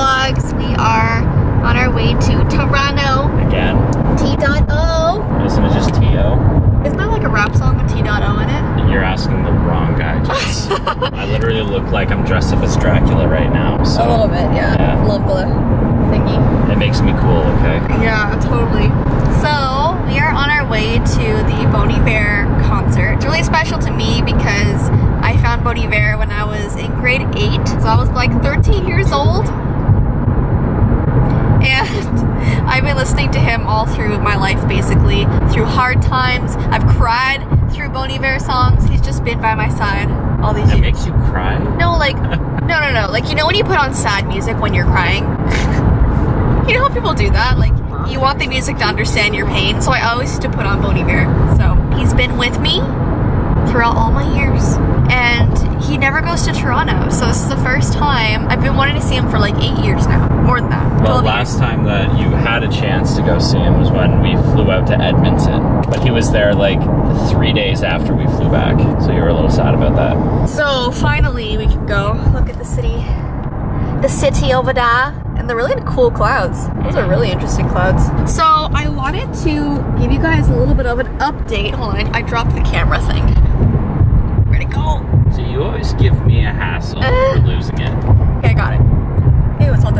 Vlogs. We are on our way to Toronto. Again? T.O. Isn't it just T.O.? Isn't that like a rap song with T.O. in it? You're asking the wrong guy, Jess. I literally look like I'm dressed up as Dracula right now, so A little bit, yeah. Yeah. Love the thingy. it makes me cool, okay? Yeah, totally. So, we are on our way to the Bon Iver concert. It's really special to me because I found Bon Iver when I was in grade 8. So I was like 13 years old. And I've been listening to him all through my life, basically. Through hard times. I've cried through Bon Iver songs. He's just been by my side all these That years. makes you cry? No, like, no, no, no. Like, you know when you put on sad music when you're crying? you know how people do that? Like, you want the music to understand your pain. So I always used to put on Bon Iver. So he's been with me throughout all my years. And he never goes to Toronto. So this is the first time. I've been wanting to see him for like eight years now. More than that. Well, last time that you had a chance to go see him was when we flew out to Edmonton. But he was there like three days after we flew back, so you were a little sad about that. So finally we can go look at the city. The city over there. And the really cool clouds. Those are really interesting clouds. So I wanted to give you guys a little bit of an update. Hold on, I dropped the camera thing. Where'd it go? So you always give me a hassle Uh. for losing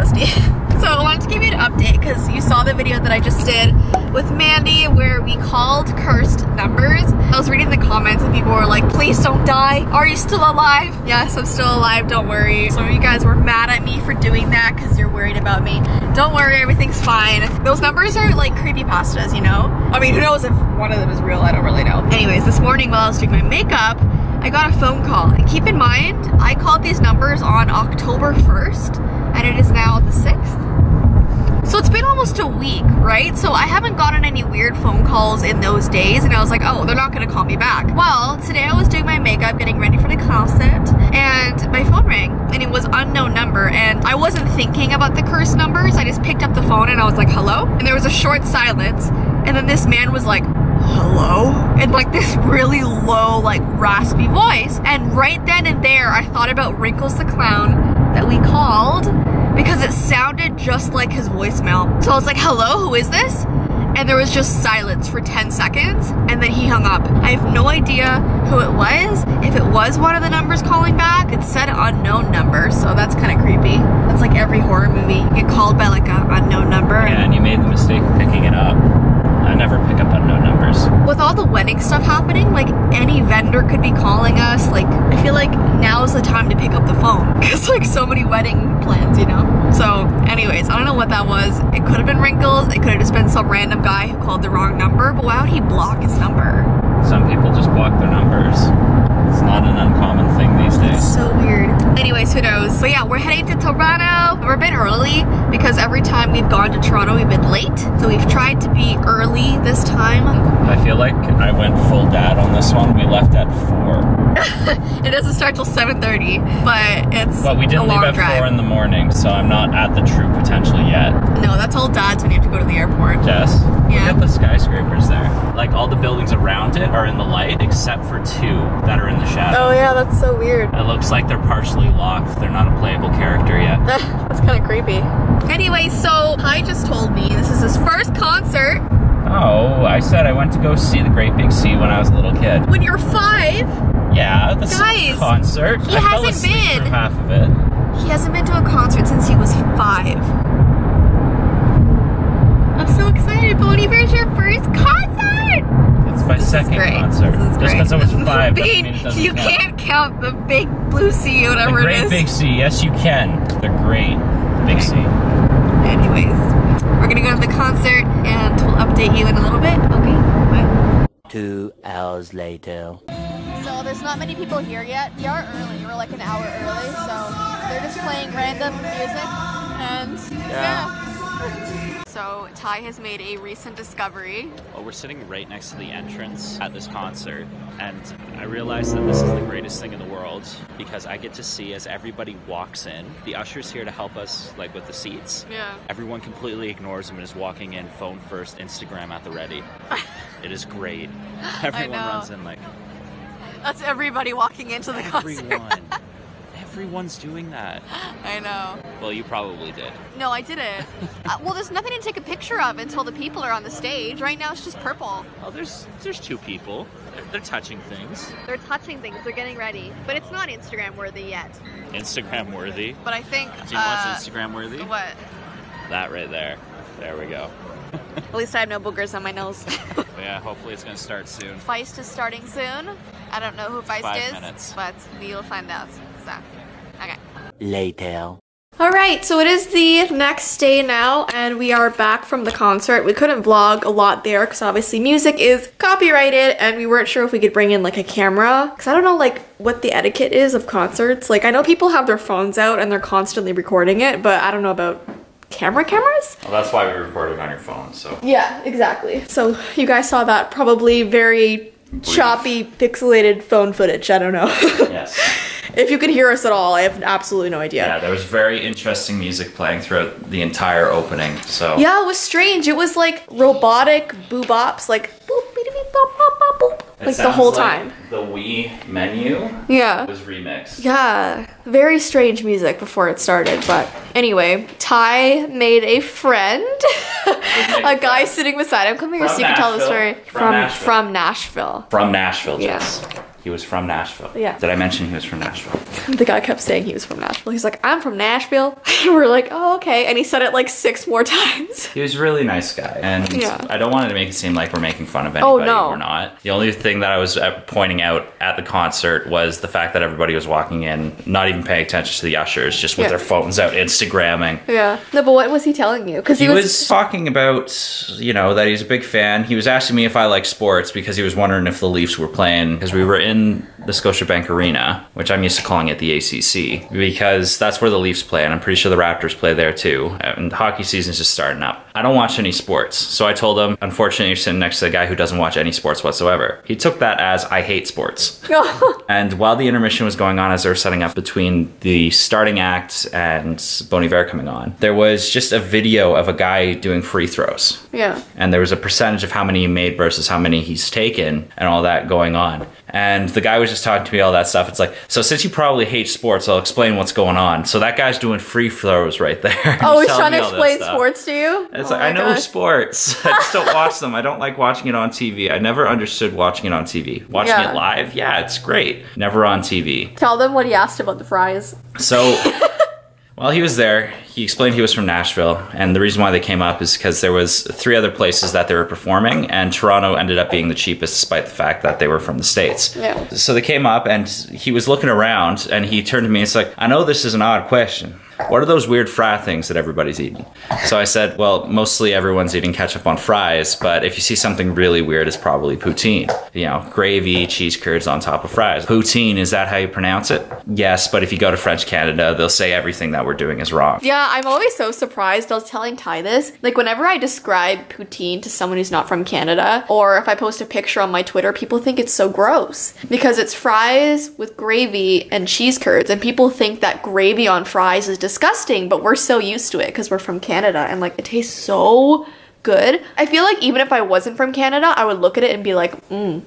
dusty. so I wanted to give you an update because you saw the video that I just did with Mandy where we called cursed numbers. I was reading the comments and people were like, please don't die. Are you still alive? Yes, I'm still alive, don't worry. Some of you guys were mad at me for doing that because you're worried about me. Don't worry, everything's fine. Those numbers are like creepy pastas, you know? I mean, who knows if one of them is real, I don't really know. Anyways, this morning while I was doing my makeup, I got a phone call. And keep in mind, I called these numbers on October 1st, and it is now the 6th. So it's been almost a week, right? So I haven't gotten any weird phone calls in those days, and I was like, oh, they're not gonna call me back. Well, today I was doing my makeup, getting ready for the closet, and my phone rang, and it was unknown number, and I wasn't thinking about the cursed numbers. I just picked up the phone and I was like, hello? And there was a short silence, and then this man was like, hello? In like this really low, like raspy voice. And right then and there, I thought about Wrinkles the Clown that we called because it sounded just like his voicemail. So I was like, hello, who is this? And there was just silence for 10 seconds, and then he hung up. I have no idea who it was. If it was one of the numbers calling back, it said unknown number, so that's kind of creepy. That's like every horror movie. You get called by like a unknown number. and- Yeah, and you made the mistake of picking it up. I never pick up unknown numbers. with all the wedding stuff happening, like any vendor could be calling us. Like, I feel like now is the time to pick up the phone because, like, so many wedding plans, you know? So, anyways, I don't know what that was. It could have been Wrinkles, it could have just been some random guy who called the wrong number, but why would he block his number? Some people just block their numbers. It's not an uncommon thing these days. It's so weird. Anyways, who knows? But yeah, we're heading to Toronto. We're a bit early because every time we've gone to Toronto, we've been late. So we've tried to be early this time. I feel like I went full dad on this one. We left at four, It doesn't start till 7.30, but it's but we a didn't leave at drive. four in the morning, so I'm not at the true potential yet. No, that's all dads when you have to go to the airport. Yes. Yeah. look at the skyscrapers there. Like all the buildings around it are in the light, except for two that are in the shadow. Oh yeah, that's so weird. It looks like they're partially locked. They're not a playable character yet. that's kind of creepy. Anyway, so Kai just told me this is his first concert Oh, I said I went to go see the Great Big Sea when I was a little kid. when you're five. Yeah, the Guys, concert. he I hasn't been. half of it. He hasn't been to a concert since he was five. I'm so excited. Bon Iver's your first concert. It's my This second concert. This Just because I was five doesn't big- mean it doesn't You count. can't count the big blue sea, The whatever it Great is. Big Sea. Yes, you can. They're great. Big Okay. Sea. Anyways, we're gonna go to the concert and we'll update you in a little bit. Okay. Two hours later. So there's not many people here yet. We are early. We're like an hour early, so they're just playing random music and yeah. So Tye has made a recent discovery. Well, we're sitting right next to the entrance at this concert, and I realized that this is the greatest thing in the world because I get to see as everybody walks in. The usher's here to help us, like with the seats. Yeah. Everyone completely ignores him and is walking in phone first, Instagram at the ready. it is great. Everyone runs in like That's everybody walking into the concert. everyone. Everyone's doing that. I know. Well, you probably did. No, I didn't. uh, well, there's nothing to take a picture of until the people are on the stage. Right now, it's just purple. Oh, there's there's two people. They're, they're touching things. They're touching things. They're getting ready, but it's not Instagram worthy yet. Instagram worthy. But I think. Do you uh, what's Instagram worthy? What? That right there. There we go. At least I have no boogers on my nose. Yeah, hopefully it's gonna start soon. Feist is starting soon. I don't know who Feist Five is, minutes. but we will find out. So. Later. All right, so it is the next day now, and we are back from the concert. We couldn't vlog a lot there because obviously music is copyrighted, and we weren't sure if we could bring in like a camera because I don't know like what the etiquette is of concerts. Like I know people have their phones out and they're constantly recording it, but I don't know about camera cameras. Well, that's why we recorded on your phone. So Yeah, exactly. So you guys saw that probably very choppy, pixelated phone footage. I don't know. yes. If you can hear us at all, I have absolutely no idea. Yeah, there was very interesting music playing throughout the entire opening. So Yeah, it was strange. It was like robotic boobops, like boop, beep, beep, bop, bop, boop, It like the whole like time. The Wii menu Yeah. was remixed. Yeah, very strange music before it started. But anyway, Tye made a friend, a guy sitting beside him. Come here so From you can tell the Nashville. story. From From Nashville. from Nashville. From Nashville, Yeah. He was from Nashville. Yeah. Did I mention he was from Nashville? The guy kept saying he was from Nashville. He's like, I'm from Nashville. we're like, oh okay. And he said it like six more times. He was a really nice guy, and Yeah. I don't want to make it seem like we're making fun of anybody. Oh, no. We're not. The only thing that I was uh, pointing out at the concert was the fact that everybody was walking in, not even paying attention to the ushers, just with Yeah. their phones out, Instagramming. Yeah. No, but what was he telling you? Because He was talking about, you know, that he's a big fan. He was asking me if I like sports because he was wondering if the Leafs were playing because we were in and the Scotiabank Arena, which I'm used to calling it the ACC, because that's where the Leafs play, and I'm pretty sure the Raptors play there too. And the hockey season's just starting up. I don't watch any sports, so I told him, unfortunately, you're sitting next to a guy who doesn't watch any sports whatsoever. He took that as I hate sports. And while the intermission was going on, as they were setting up between the starting act and Bon Iver coming on, there was just a video of a guy doing free throws. yeah. And there was a percentage of how many he made versus how many he's taken and all that going on. And the guy was just talking to me all that stuff. It's like, so since you probably hate sports, I'll explain what's going on. So that guy's doing free throws right there. Oh, he's trying to explain sports to you? And It's Oh like I know gosh. sports. I just don't watch them. I don't like watching it on TV. I never understood watching it on TV. Watching Yeah. it live, yeah, it's great. Never on TV. Tell them what he asked about the fries. So while he was there, he explained he was from Nashville, and the reason why they came up is because there was three other places that they were performing, and Toronto ended up being the cheapest, despite the fact that they were from the states. Yeah. So they came up, and he was looking around, and he turned to me and it's like, "I know this is an odd question." What are those weird fry things that everybody's eating? So I said, well, mostly everyone's eating ketchup on fries, but if you see something really weird, it's probably poutine. You know, gravy, cheese curds on top of fries. Poutine, is that how you pronounce it? Yes, but if you go to French Canada, they'll say everything that we're doing is wrong. Yeah, I'm always so surprised. I was telling Tye this. Like, whenever I describe poutine to someone who's not from Canada, or if I post a picture on my Twitter, people think it's so gross because it's fries with gravy and cheese curds, and people think that gravy on fries is disgusting, but we're so used to it because we're from Canada, and like, it tastes so good. I feel like even if I wasn't from Canada, I would look at it and be like, mmm.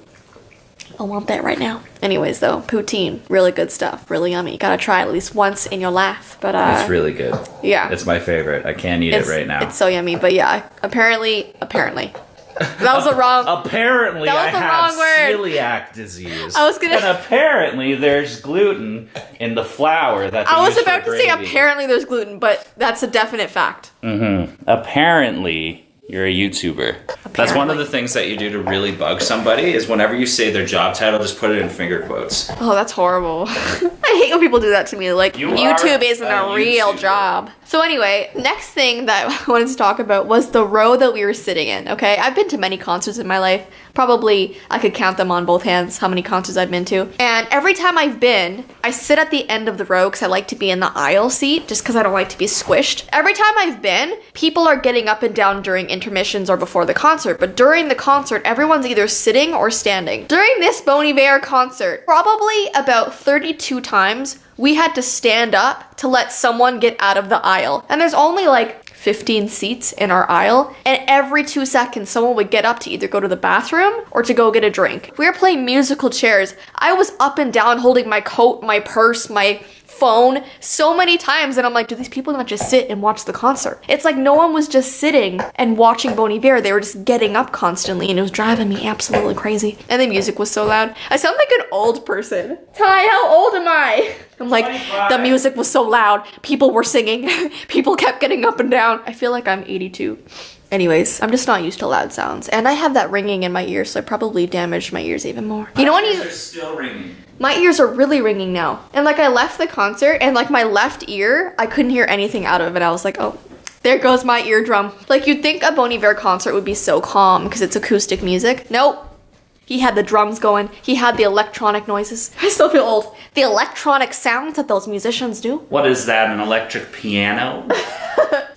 I want that right now. Anyways, though, poutine, really good stuff, really yummy. Gotta try at least once in your life. But uh, It's really good. yeah, It's my favorite. I can't eat it's, it right now. It's so yummy, but yeah, apparently, apparently. That was a wrong. Apparently, I the have wrong word. celiac disease. I was gonna- And apparently, there's gluten in the flour that. I was about to say apparently there's gluten, but that's a definite fact. Mm-hmm. Apparently, You're a YouTuber. That's one of the things that you do to really bug somebody is whenever you say their job title, just put it in finger quotes. Oh, that's horrible. I hate when people do that to me. Like, You YouTube isn't a a, real YouTuber. job. So, anyway, next thing that I wanted to talk about was the row that we were sitting in, okay? I've been to many concerts in my life. Probably I could count them on both hands how many concerts I've been to. And every time I've been, I sit at the end of the row because I like to be in the aisle seat just because I don't like to be squished. Every time I've been, people are getting up and down during intermissions or before the concert, but during the concert, everyone's either sitting or standing. During this Bon Iver concert, probably about 32 times, we had to stand up to let someone get out of the aisle. And there's only like 15 seats in our aisle, and every two seconds, someone would get up to either go to the bathroom or to go get a drink. We were playing musical chairs. I was up and down holding my coat, my purse, my phone so many times, and I'm like, do these people not just sit and watch the concert? It's like no one was just sitting and watching Bon Iver, they were just getting up constantly, and it was driving me absolutely crazy. And the music was so loud. I sound like an old person. Tye, how old am I? I'm like, the music was so loud, people were singing, people kept getting up and down. I feel like I'm 82. Anyways, I'm just not used to loud sounds. And I have that ringing in my ears, so I probably damaged my ears even more. You know when you still ringing. my ears are really ringing now. And like I left the concert and like my left ear, I couldn't hear anything out of it. I was like, oh, there goes my eardrum. Like you'd think a Bon Iver concert would be so calm because it's acoustic music. Nope. He had the drums going. He had the electronic noises. I still feel old. The electronic sounds that those musicians do. What is that, an electric piano?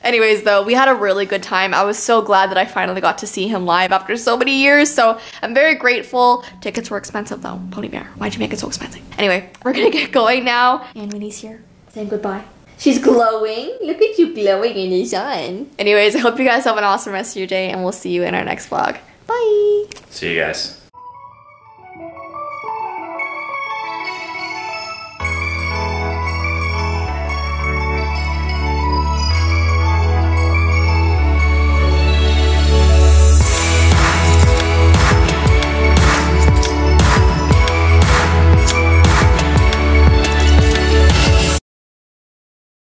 Anyways, though, we had a really good time. I was so glad that I finally got to see him live after so many years. So I'm very grateful. Tickets were expensive though. Pony Bear, why'd you make it so expensive? Anyway, we're gonna get going now. And Minnie's here, saying goodbye. She's glowing. Look at you glowing in the sun. Anyways, I hope you guys have an awesome rest of your day, and we'll see you in our next vlog. Bye. See you guys.